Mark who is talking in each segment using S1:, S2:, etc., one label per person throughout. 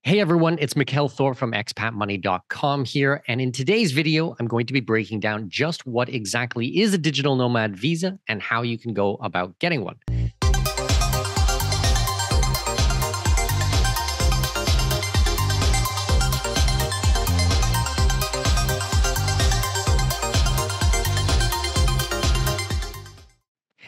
S1: Hey everyone, it's Mikkel Thorup from expatmoney.com here. And in today's video, I'm going to be breaking down just what exactly is a digital nomad visa and how you can go about getting one.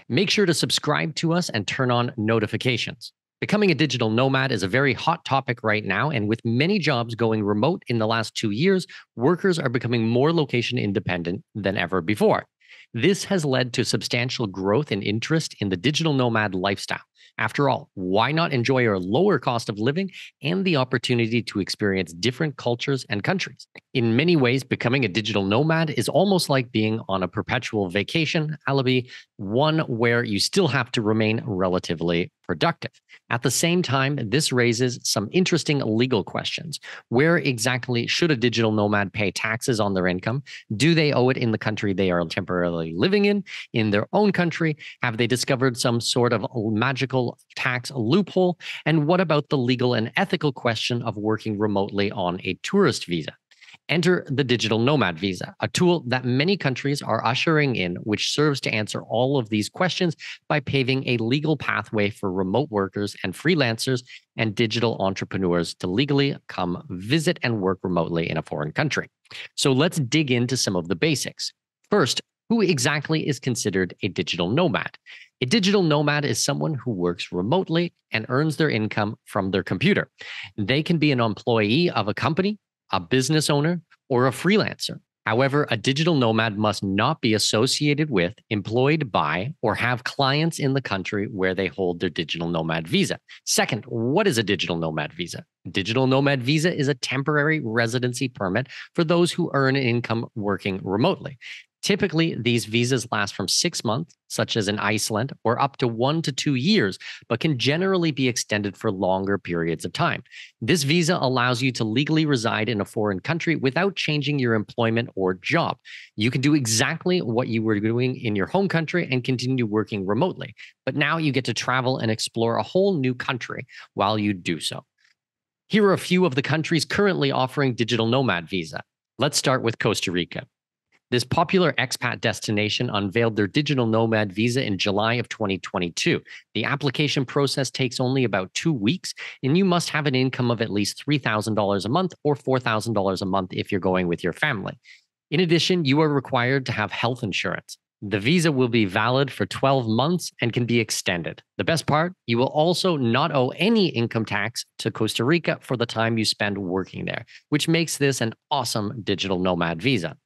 S1: Make sure to subscribe to us and turn on notifications. Becoming a digital nomad is a very hot topic right now. And with many jobs going remote in the last two years, workers are becoming more location independent than ever before. This has led to substantial growth in interest in the digital nomad lifestyle. After all, why not enjoy a lower cost of living and the opportunity to experience different cultures and countries? In many ways, becoming a digital nomad is almost like being on a perpetual vacation, alibi, one where you still have to remain relatively productive. At the same time, this raises some interesting legal questions. Where exactly should a digital nomad pay taxes on their income? Do they owe it in the country they are temporarily living in, in their own country? Have they discovered some sort of magical tax loophole? And what about the legal and ethical question of working remotely on a tourist visa? Enter the digital nomad visa, a tool that many countries are ushering in, which serves to answer all of these questions by paving a legal pathway for remote workers and freelancers and digital entrepreneurs to legally come visit and work remotely in a foreign country. So let's dig into some of the basics. First, who exactly is considered a digital nomad? A digital nomad is someone who works remotely and earns their income from their computer. They can be an employee of a company, a business owner, or a freelancer. However, a digital nomad must not be associated with, employed by, or have clients in the country where they hold their digital nomad visa. Second, what is a digital nomad visa? Digital nomad visa is a temporary residency permit for those who earn income working remotely. Typically, these visas last from six months, such as in Iceland, or up to one to two years, but can generally be extended for longer periods of time. This visa allows you to legally reside in a foreign country without changing your employment or job. You can do exactly what you were doing in your home country and continue working remotely. But now you get to travel and explore a whole new country while you do so. Here are a few of the countries currently offering digital nomad visa. Let's start with Costa Rica. This popular expat destination unveiled their digital nomad visa in July of 2022. The application process takes only about two weeks, and you must have an income of at least $3,000 a month or $4,000 a month if you're going with your family. In addition, you are required to have health insurance. The visa will be valid for 12 months and can be extended. The best part, you will also not owe any income tax to Costa Rica for the time you spend working there, which makes this an awesome digital nomad visa.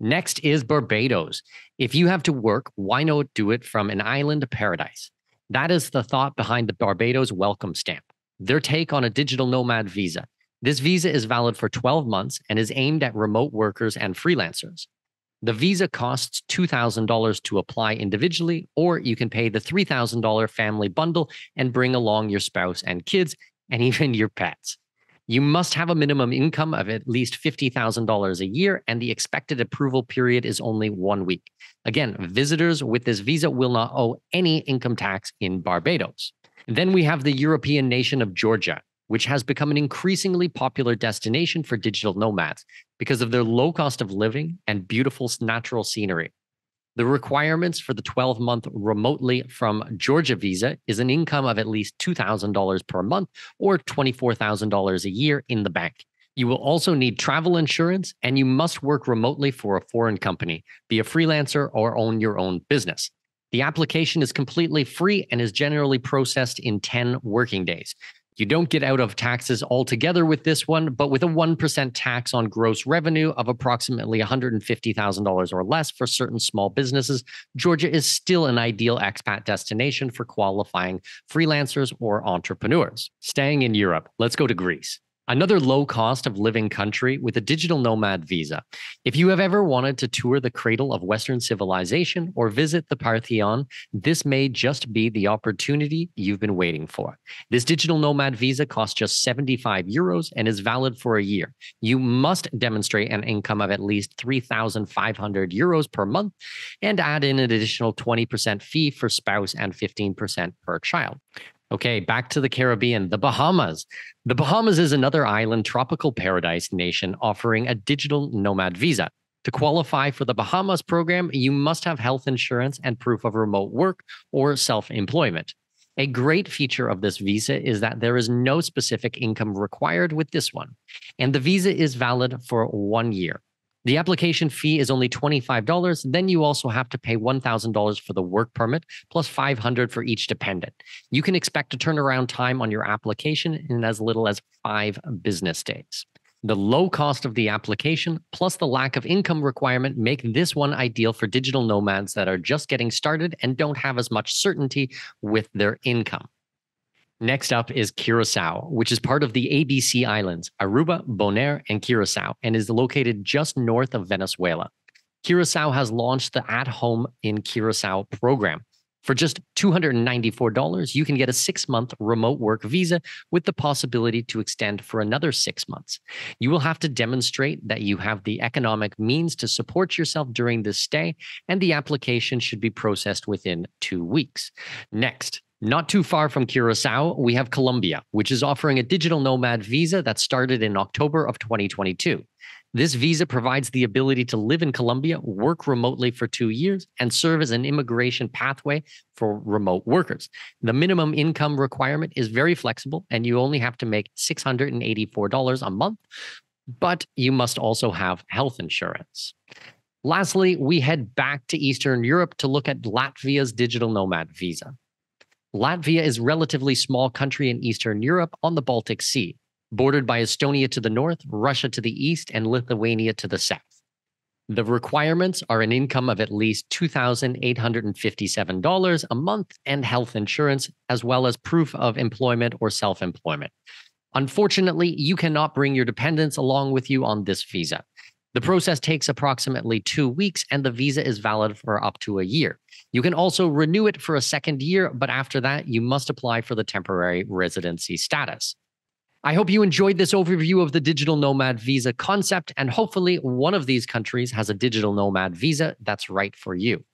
S1: Next is Barbados. If you have to work, why not do it from an island paradise? That is the thought behind the Barbados welcome stamp, their take on a digital nomad visa. This visa is valid for 12 months and is aimed at remote workers and freelancers. The visa costs $2,000 to apply individually, or you can pay the $3,000 family bundle and bring along your spouse and kids and even your pets. You must have a minimum income of at least $50,000 a year, and the expected approval period is only one week. Again, visitors with this visa will not owe any income tax in Barbados. Then we have the European nation of Georgia, which has become an increasingly popular destination for digital nomads because of their low cost of living and beautiful natural scenery. The requirements for the 12 month remotely from Georgia visa is an income of at least $2,000 per month or $24,000 a year in the bank. You will also need travel insurance and you must work remotely for a foreign company, be a freelancer, or own your own business. The application is completely free and is generally processed in 10 working days. You don't get out of taxes altogether with this one, but with a 1% tax on gross revenue of approximately $150,000 or less for certain small businesses, Georgia is still an ideal expat destination for qualifying freelancers or entrepreneurs. Staying in Europe, let's go to Greece another low cost of living country with a digital nomad visa. If you have ever wanted to tour the cradle of Western civilization or visit the Parthenon, this may just be the opportunity you've been waiting for. This digital nomad visa costs just 75 euros and is valid for a year. You must demonstrate an income of at least 3,500 euros per month and add in an additional 20% fee for spouse and 15% per child. Okay, back to the Caribbean, the Bahamas. The Bahamas is another island tropical paradise nation offering a digital nomad visa. To qualify for the Bahamas program, you must have health insurance and proof of remote work or self employment. A great feature of this visa is that there is no specific income required with this one, and the visa is valid for one year. The application fee is only $25. Then you also have to pay $1,000 for the work permit plus plus $500 for each dependent. You can expect a turnaround time on your application in as little as 5 business days. The low cost of the application plus the lack of income requirement make this one ideal for digital nomads that are just getting started and don't have as much certainty with their income. Next up is Curacao, which is part of the ABC Islands, Aruba, Bonaire, and Curacao, and is located just north of Venezuela. Curacao has launched the At Home in Curacao program. For just $294, you can get a six month remote work visa with the possibility to extend for another six months. You will have to demonstrate that you have the economic means to support yourself during this stay, and the application should be processed within two weeks. Next, not too far from Curacao, we have Colombia, which is offering a digital nomad visa that started in October of 2022. This visa provides the ability to live in Colombia, work remotely for two years, and serve as an immigration pathway for remote workers. The minimum income requirement is very flexible, and you only have to make $684 a month, but you must also have health insurance. Lastly, we head back to Eastern Europe to look at Latvia's digital nomad visa. Latvia is a relatively small country in Eastern Europe on the Baltic Sea, bordered by Estonia to the north, Russia to the east, and Lithuania to the south. The requirements are an income of at least $2,857 a month and health insurance, as well as proof of employment or self employment. Unfortunately, you cannot bring your dependents along with you on this visa. The process takes approximately two weeks, and the visa is valid for up to a year. You can also renew it for a second year, but after that, you must apply for the temporary residency status. I hope you enjoyed this overview of the digital nomad visa concept, and hopefully, one of these countries has a digital nomad visa that's right for you.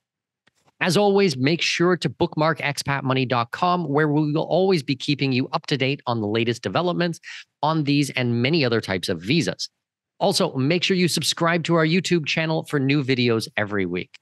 S1: As always, make sure to bookmark expatmoney.com, where we will always be keeping you up to date on the latest developments on these and many other types of visas. Also, make sure you subscribe to our YouTube channel for new videos every week.